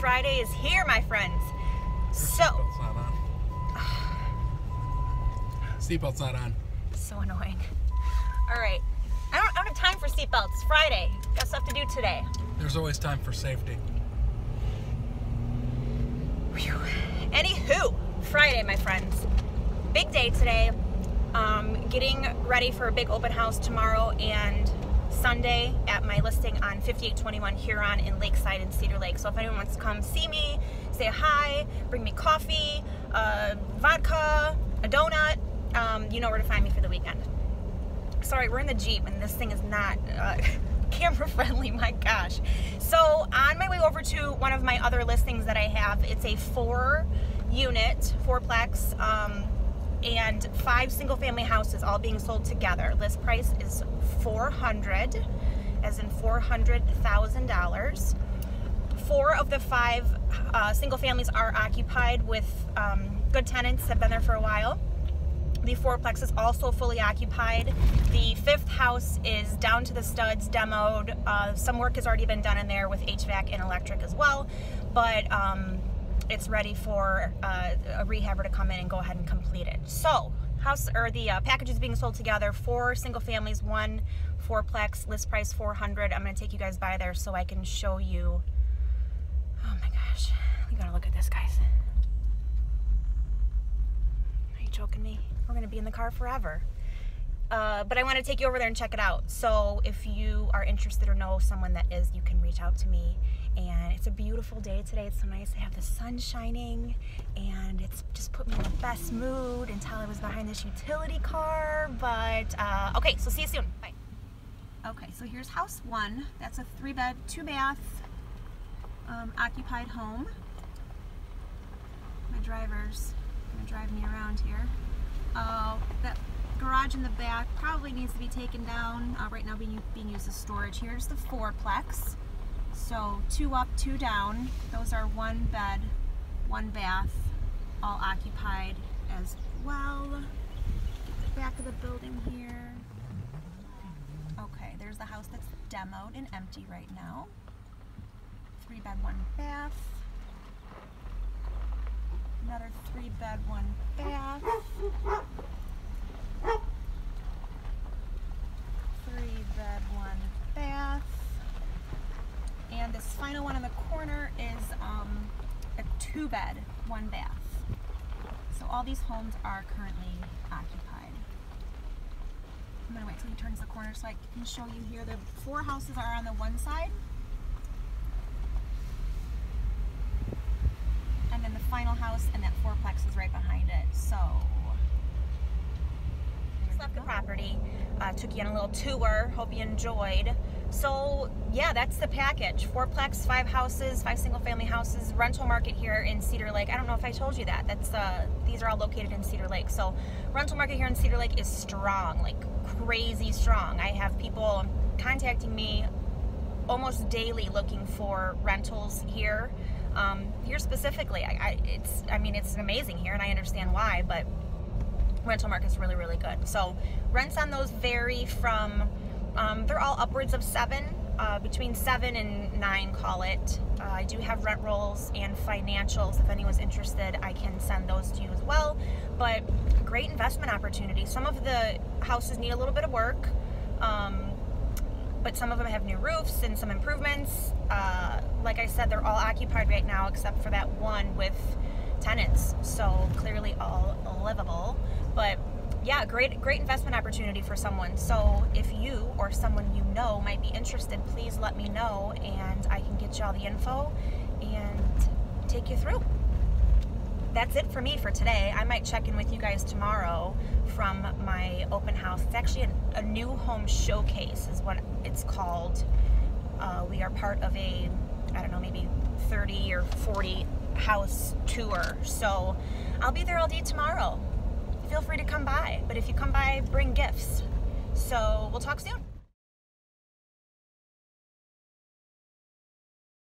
Friday is here, my friends. So, Seatbelt's not on. Seatbelt's not on. so annoying. All right. I don't, I don't have time for seatbelts. It's Friday. Got stuff to do today. There's always time for safety. Whew. Anywho, Friday, my friends. Big day today. Um, getting ready for a big open house tomorrow and Sunday at my listing on 5821 Huron in Lakeside in Cedar Lake. So if anyone wants to come see me, say hi, bring me coffee, uh, vodka, a donut, um, you know where to find me for the weekend. Sorry, we're in the Jeep and this thing is not uh, camera friendly, my gosh. So on my way over to one of my other listings that I have, it's a four unit, fourplex, um, and five single family houses all being sold together. List price is 400, as in $400,000. Four of the five uh, single families are occupied with um, good tenants, have been there for a while. The fourplex is also fully occupied. The fifth house is down to the studs, demoed. Uh, some work has already been done in there with HVAC and electric as well, but um, it's ready for uh, a rehabber to come in and go ahead and complete it. So, house or the uh, package is being sold together. Four single families, one fourplex, list price 400. I'm going to take you guys by there so I can show you. Oh my gosh, you gotta look at this, guys. Are you joking me? We're gonna be in the car forever. Uh, but I want to take you over there and check it out. So if you are interested or know someone that is, you can reach out to me. And it's a beautiful day today. It's so nice to have the sun shining, and it's just put me in the best mood until I was behind this utility car. But uh, okay, so see you soon. Bye. Okay, so here's house one. That's a three bed, two bath, um, occupied home. My driver's gonna drive me around here. Uh, that garage in the back probably needs to be taken down. Uh, right now being, being used as storage. Here's the fourplex. So two up, two down. Those are one bed, one bath, all occupied as well. Get the back of the building here. Okay, there's the house that's demoed and empty right now. Three bed, one bath. Another three bed, one bath. Three bed, one bath. And this final one in the corner is um, a two bed, one bath. So all these homes are currently occupied. I'm gonna wait till he turns the corner so I can show you here. The four houses are on the one side. And then the final house and that fourplex is right behind it. So left the property. Uh, took you on a little tour. Hope you enjoyed. So yeah, that's the package. Fourplex, five houses, five single family houses, rental market here in Cedar Lake. I don't know if I told you that. That's uh, these are all located in Cedar Lake. So rental market here in Cedar Lake is strong, like crazy strong. I have people contacting me almost daily looking for rentals here. Um, here specifically, I, I, it's I mean it's amazing here, and I understand why, but rental market's really really good. So rents on those vary from um, they're all upwards of seven, uh, between seven and nine, call it. Uh, I do have rent rolls and financials. If anyone's interested, I can send those to you as well. But great investment opportunity. Some of the houses need a little bit of work, um, but some of them have new roofs and some improvements. Uh, like I said, they're all occupied right now except for that one with tenants. So clearly all livable. But yeah, great great investment opportunity for someone. So if you or someone you know might be interested, please let me know and I can get you all the info and take you through. That's it for me for today. I might check in with you guys tomorrow from my open house. It's actually a, a new home showcase is what it's called. Uh, we are part of a, I don't know, maybe 30 or 40 house tour. So I'll be there all day tomorrow free to come by. But if you come by, bring gifts. So we'll talk soon.